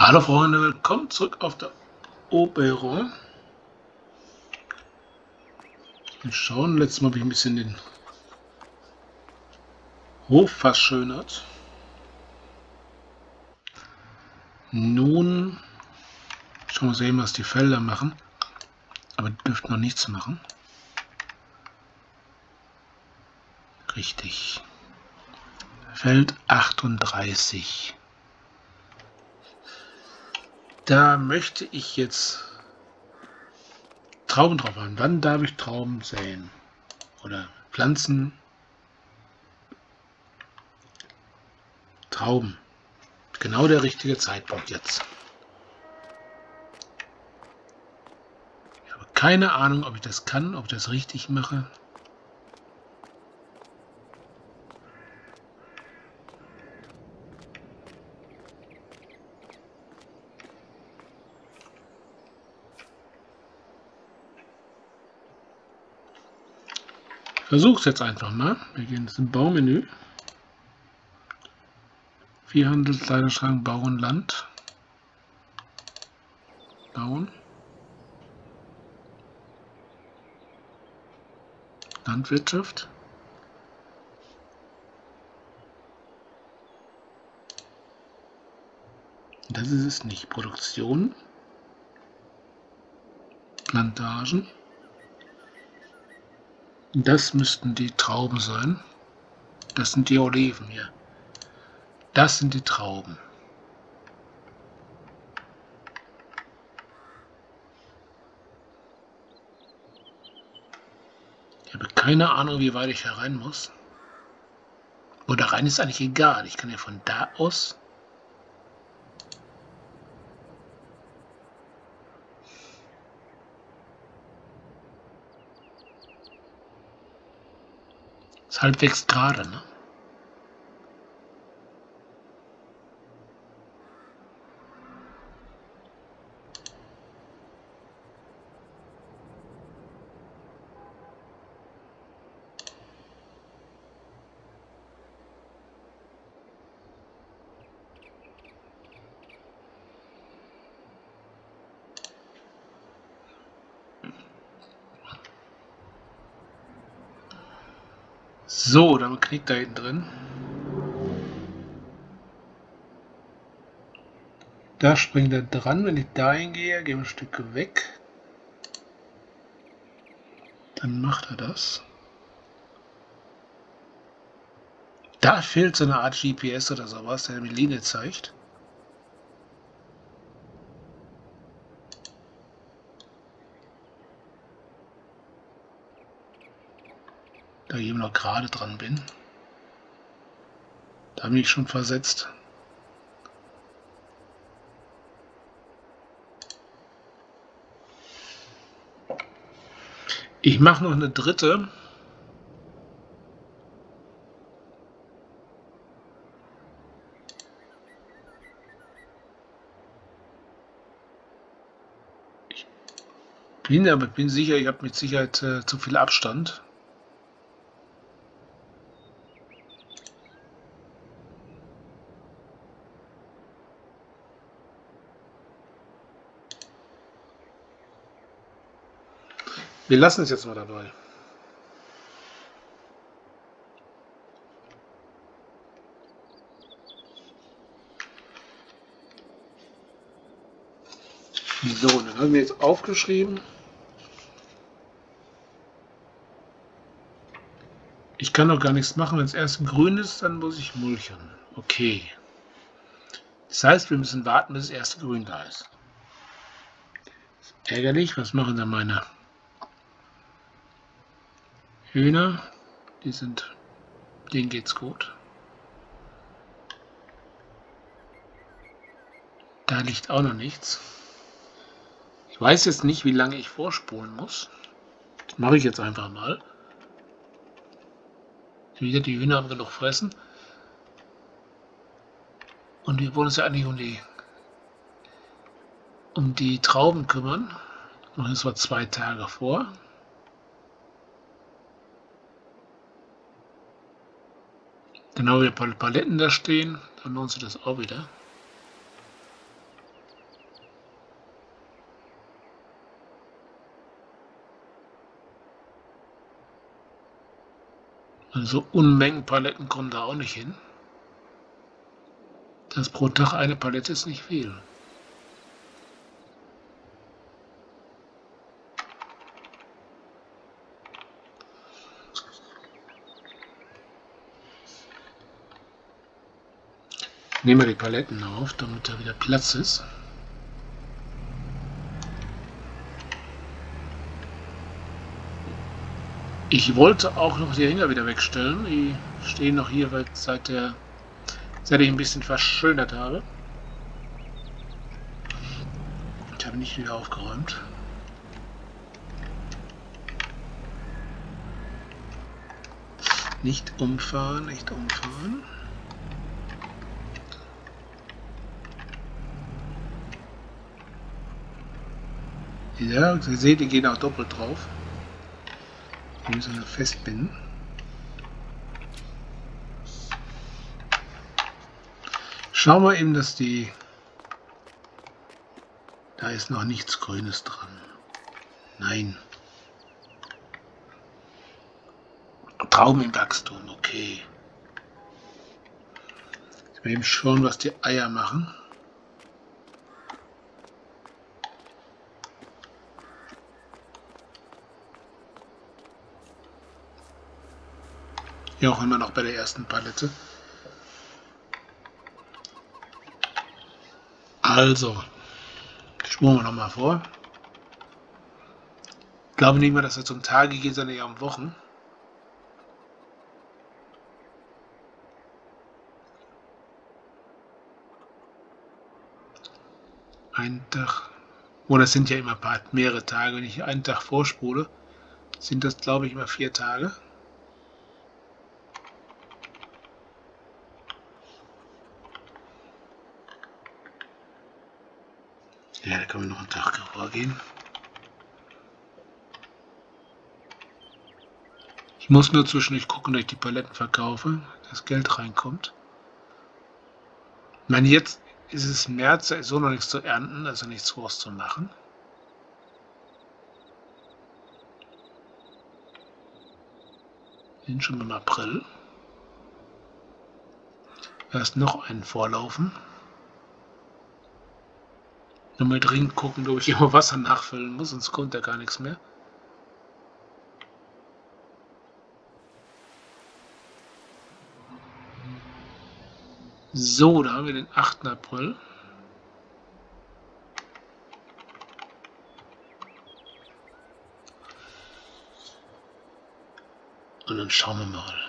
Hallo Freunde, willkommen zurück auf der Oberon. Wir schauen, letztes Mal habe ich ein bisschen den Hof verschönert. Nun schauen wir sehen, was die Felder machen. Aber die dürften noch nichts machen. Richtig. Feld 38. Da möchte ich jetzt Trauben drauf haben. Wann darf ich Trauben säen? Oder pflanzen? Trauben. Genau der richtige Zeitpunkt jetzt. Ich habe keine Ahnung, ob ich das kann, ob ich das richtig mache. Versuch's jetzt einfach mal. Wir gehen jetzt Baumenü. Viehhandelskleiderschrank, Bauen, Land. Bauen. Landwirtschaft. Das ist es nicht. Produktion. Plantagen. Das müssten die Trauben sein. Das sind die Oliven hier. Das sind die Trauben. Ich habe keine Ahnung, wie weit ich herein muss. Oder rein ist eigentlich egal. Ich kann ja von da aus halbwegs gerade, ne? So, dann knickt da hinten drin. Da springt er dran. Wenn ich da hingehe, gehe ein Stück weg. Dann macht er das. Da fehlt so eine Art GPS oder sowas, der mir Linie zeigt. Da eben noch gerade dran bin. Da bin ich schon versetzt. Ich mache noch eine dritte. Ich bin aber bin sicher, ich habe mit Sicherheit äh, zu viel Abstand. Wir lassen es jetzt mal dabei. So, dann haben wir jetzt aufgeschrieben. Ich kann noch gar nichts machen. Wenn es erst grün ist, dann muss ich mulchern. Okay. Das heißt, wir müssen warten, bis das erste Grün da ist. ist ärgerlich. Was machen dann meine Hühner, die sind, denen geht's gut. Da liegt auch noch nichts. Ich weiß jetzt nicht, wie lange ich vorspulen muss. Das mache ich jetzt einfach mal. Wieder die Hühner haben genug fressen. Und wir wollen uns ja eigentlich um die um die Trauben kümmern. Machen es war zwei Tage vor. genau wie die Paletten da stehen, dann lohnt sich das auch wieder. Also Unmengen Paletten kommen da auch nicht hin. Das pro Tag eine Palette ist nicht viel. Nehmen wir die Paletten auf, damit da wieder Platz ist. Ich wollte auch noch die Hänger wieder wegstellen. Die stehen noch hier, weil seit der seit ich ein bisschen verschönert habe. Ich habe nicht wieder aufgeräumt. Nicht umfahren, nicht umfahren. Ja, ihr seht, die gehen auch doppelt drauf. Die müssen wir festbinden. Schauen wir eben, dass die... Da ist noch nichts Grünes dran. Nein. Traum im Wachstum, okay. Ich will eben schauen, was die Eier machen. Hier auch immer noch bei der ersten Palette. Also, spuren wir nochmal vor. Ich glaube nicht mehr, dass er zum Tage geht, sondern eher um Wochen. Ein Tag. Oder oh, es sind ja immer mehrere Tage. Wenn ich einen Tag vorspule, sind das, glaube ich, immer vier Tage. Ja, da können wir noch einen Tag vorgehen. Ich muss nur zwischendurch gucken, dass ich die Paletten verkaufe, dass Geld reinkommt. Ich meine, jetzt ist es März, da ist so noch nichts zu ernten, also nichts groß zu machen. Sind schon im April. Erst noch einen vorlaufen. Nur mal dringend gucken, ob ich immer Wasser nachfüllen muss, sonst kommt da gar nichts mehr. So, da haben wir den 8. April. Und dann schauen wir mal.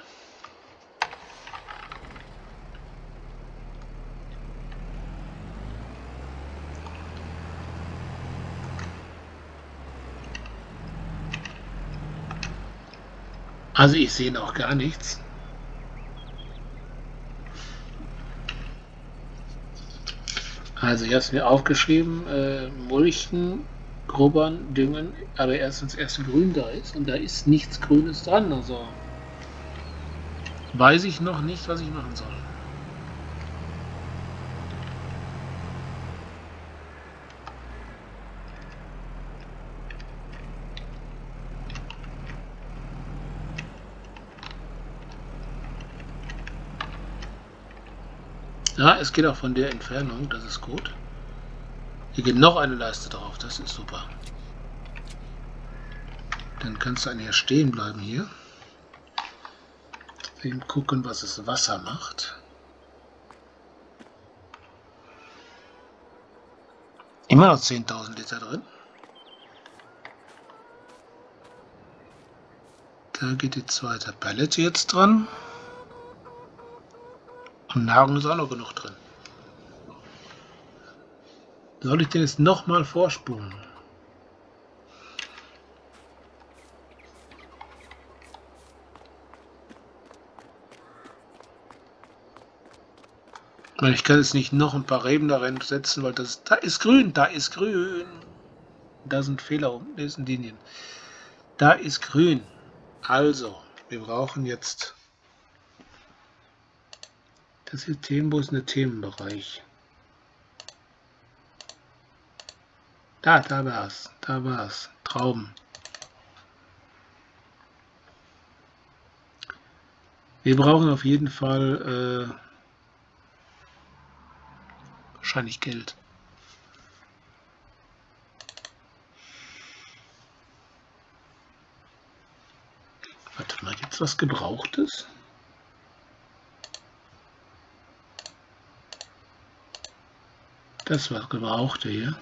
Also ich sehe noch gar nichts. Also ich habe es mir aufgeschrieben, äh, mulchen, grubbern, düngen, aber erst wenn das erste Grün da ist und da ist nichts Grünes dran, also weiß ich noch nicht, was ich machen soll. Ja, es geht auch von der Entfernung, das ist gut. Hier geht noch eine Leiste drauf, das ist super. Dann kannst du hier stehen bleiben hier. Eben gucken, was das Wasser macht. Immer noch 10.000 Liter drin. Da geht die zweite Palette jetzt dran. Und Nahrung ist auch noch genug drin. Soll ich den jetzt nochmal vorspulen? Ich kann jetzt nicht noch ein paar Reben da setzen, weil das da ist grün, da ist grün. Da sind Fehler um, das sind Linien. Da ist grün. Also, wir brauchen jetzt das wo ist der Themenbereich? Da, da war's, da war's. Trauben. Wir brauchen auf jeden Fall äh, wahrscheinlich Geld. Warte mal, gibt es was Gebrauchtes? Das war Gebrauchte hier.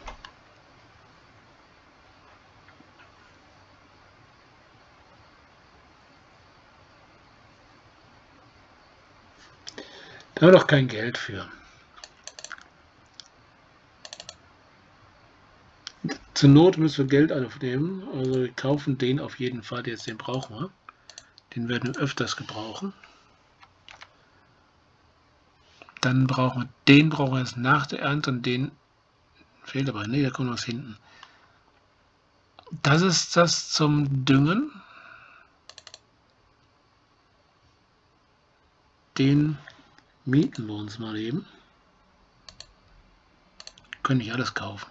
Da haben wir doch kein Geld für. Zur Not müssen wir Geld aufnehmen. Also wir kaufen den auf jeden Fall. Jetzt den brauchen wir. Den werden wir öfters gebrauchen. Dann brauchen wir den brauchen wir jetzt nach der Ernte und den fehlt aber. Ne, da kommt was hinten. Das ist das zum Düngen. Den mieten wir uns mal eben. Können nicht alles kaufen.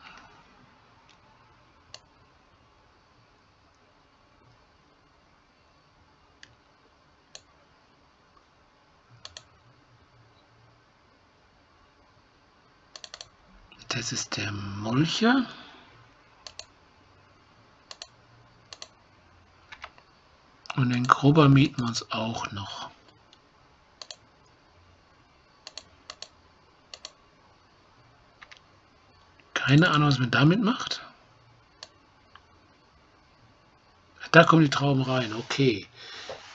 Das ist der Molcher. Und den Grubber mieten wir uns auch noch. Keine Ahnung, was man damit macht. Da kommen die Trauben rein, okay.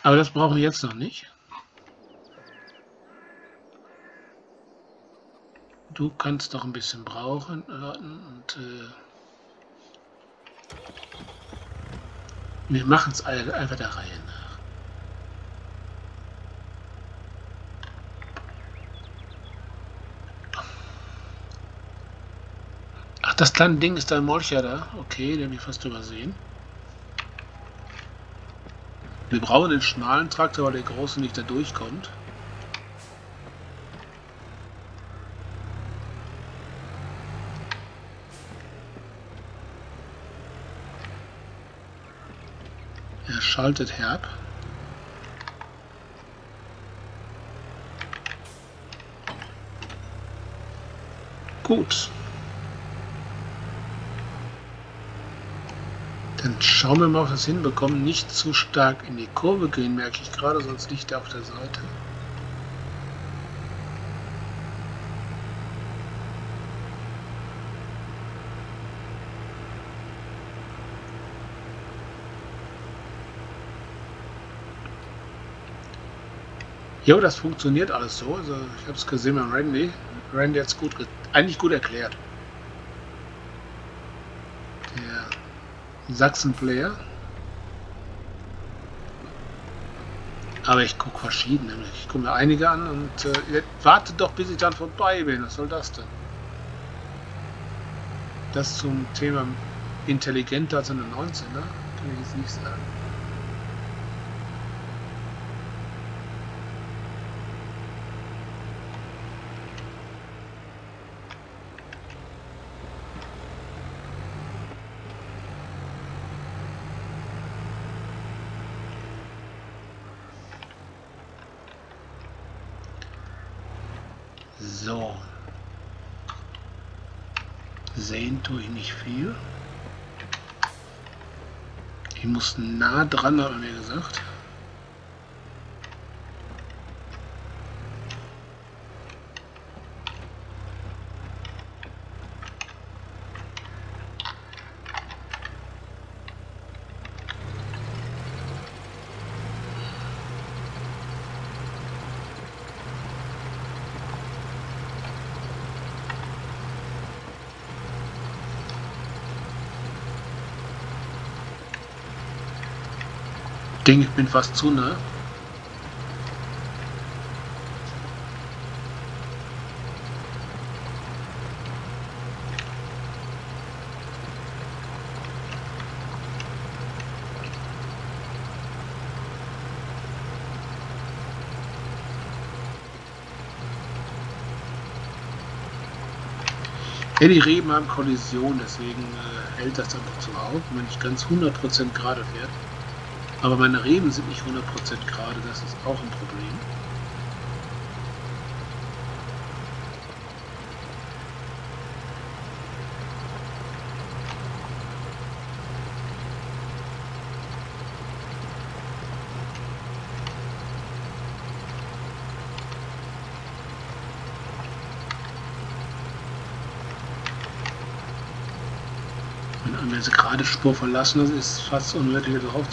Aber das brauchen wir jetzt noch nicht. Du kannst noch ein bisschen brauchen und äh, wir machen es einfach der Reihe nach. Ach, das kleine Ding ist ein Molcher da. Okay, den habe ich fast übersehen. Wir brauchen den schmalen Traktor, weil der große nicht da durchkommt. Schaltet herb. Gut. Dann schauen wir mal, ob wir es hinbekommen. Nicht zu stark in die Kurve gehen, merke ich gerade, sonst liegt er auf der Seite. Jo, das funktioniert alles so. Also ich habe es gesehen beim Randy. Randy hat es gut, eigentlich gut erklärt. Der Sachsen-Player. Aber ich gucke verschiedene. Ich gucke mir einige an und äh, warte doch, bis ich dann vorbei bin. Was soll das denn? Das zum Thema intelligenter als eine 19, ne? Kann ich jetzt nicht sagen. So. Sehen tue ich nicht viel. Muss nah dran, hat er mir gesagt. Denke, ich bin fast zu nah. Ja, die Reben haben Kollision, deswegen äh, hält das einfach zu auf, wenn ich ganz 100% gerade fährt. Aber meine Reben sind nicht 100% gerade, das ist auch ein Problem. Wenn sie gerade Spur verlassen, ist es fast unmöglich, wieder drauf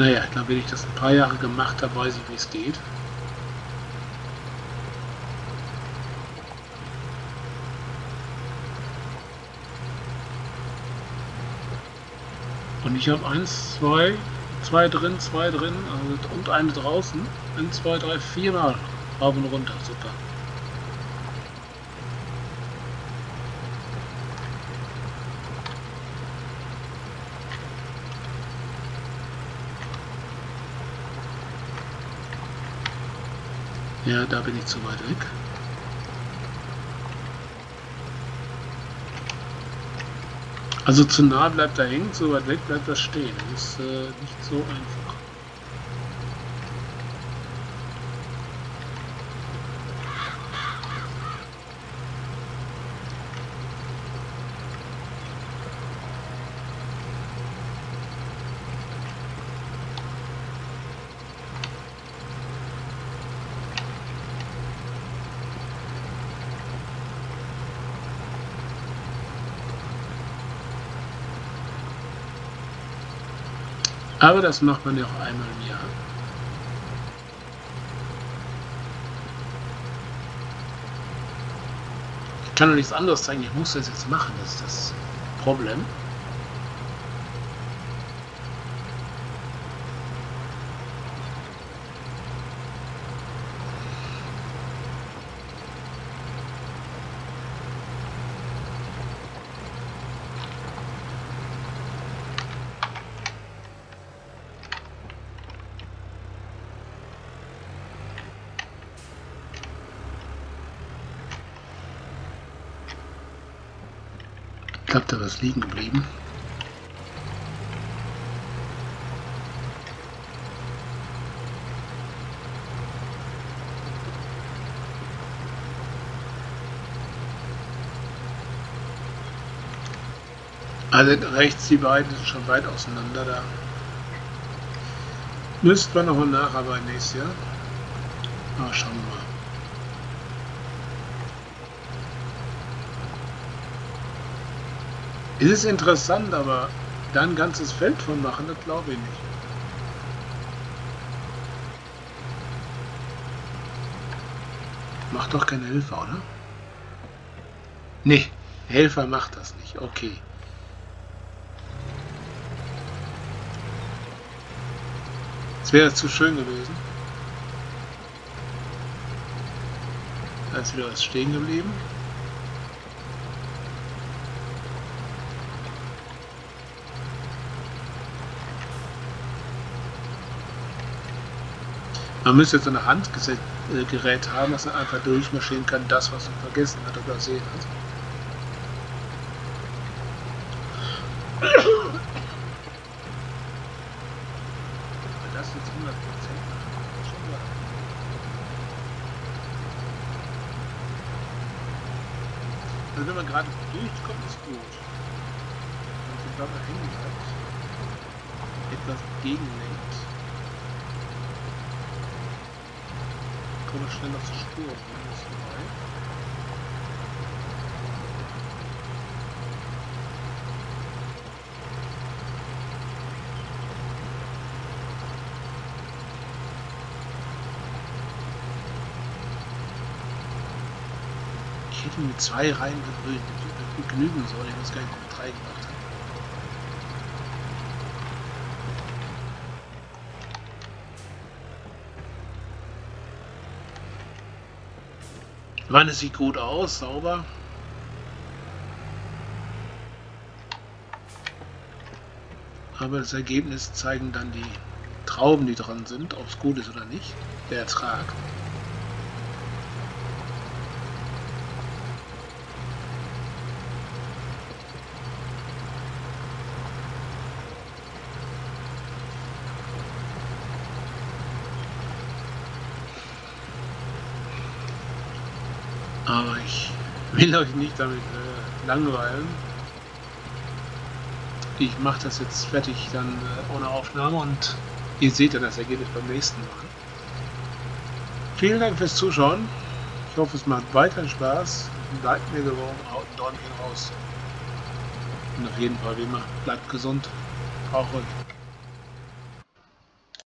Naja, ich glaube, wenn ich das ein paar Jahre gemacht habe, weiß ich, wie es geht. Und ich habe eins, zwei, zwei drin, zwei drin also, und eine draußen. Eins, zwei, drei, vier Mal rauf und runter. Super. Ja, da bin ich zu weit weg. Also zu nah bleibt er hängen, zu weit weg bleibt er stehen. Das ist äh, nicht so einfach. Aber das macht man ja auch einmal im Jahr. Ich kann doch nichts anderes zeigen, ich muss das jetzt machen, das ist das Problem. Glaube, da was liegen geblieben. Also rechts, die beiden sind schon weit auseinander da. Müsste man nochmal nacharbeiten nächstes Jahr. Aber schauen wir mal. Ist interessant, aber da ein ganzes Feld von machen, das glaube ich nicht. Macht doch kein Helfer, oder? Nee, Helfer macht das nicht. Okay. Es wäre zu schön gewesen. Da ist wieder was stehen geblieben. Man müsste jetzt ein Handgerät haben, dass er einfach durchmarschieren kann, das, was er vergessen hat oder übersehen hat. Das jetzt 100 Also wenn man gerade durchkommt, ist gut. Wenn man hängen bleibt, etwas gegenlenkt. Schnell auf die Spur. Minus 3. Ich hätte mit zwei Reihen genügen sollen, ich muss gar nicht mit drei gemacht haben. Ich meine, es sieht gut aus, sauber. Aber das Ergebnis zeigen dann die Trauben, die dran sind, ob es gut ist oder nicht. Der Ertrag. Aber ich will euch nicht damit äh, langweilen. Ich mache das jetzt fertig dann äh, ohne Aufnahme und ihr seht dann das Ergebnis beim nächsten Mal. Vielen Dank fürs Zuschauen. Ich hoffe, es macht weiter Spaß. Bleibt mir gewogen, haut ein Däumchen raus. Und auf jeden Fall wie immer, bleibt gesund. Braucht euch.